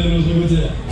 Sayın Özgür'e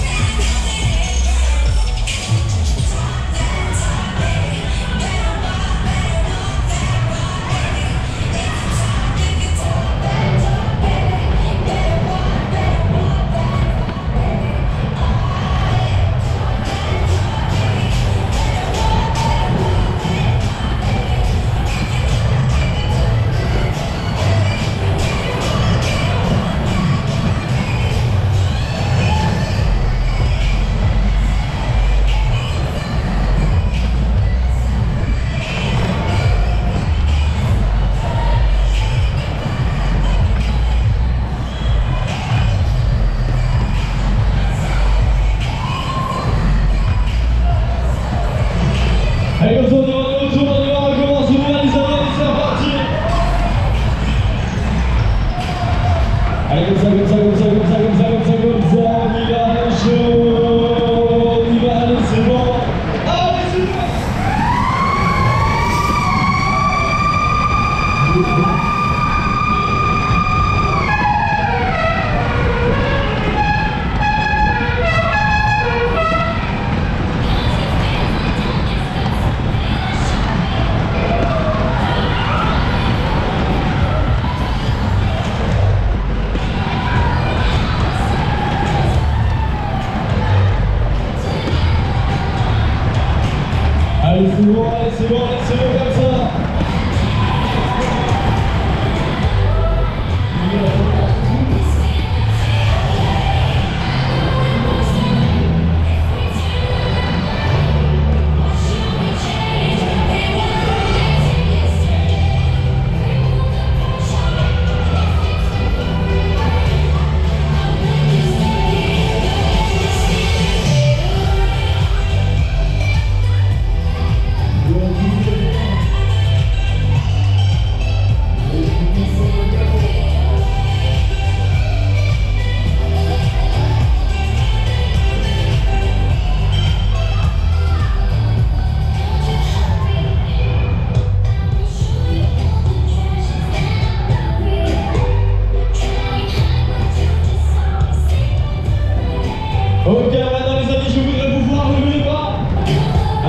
Elisabeth, Elisabeth, Elisabeth, Elisabeth, Elisabeth, Elisabeth,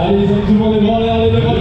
Hai sentito le gole alle due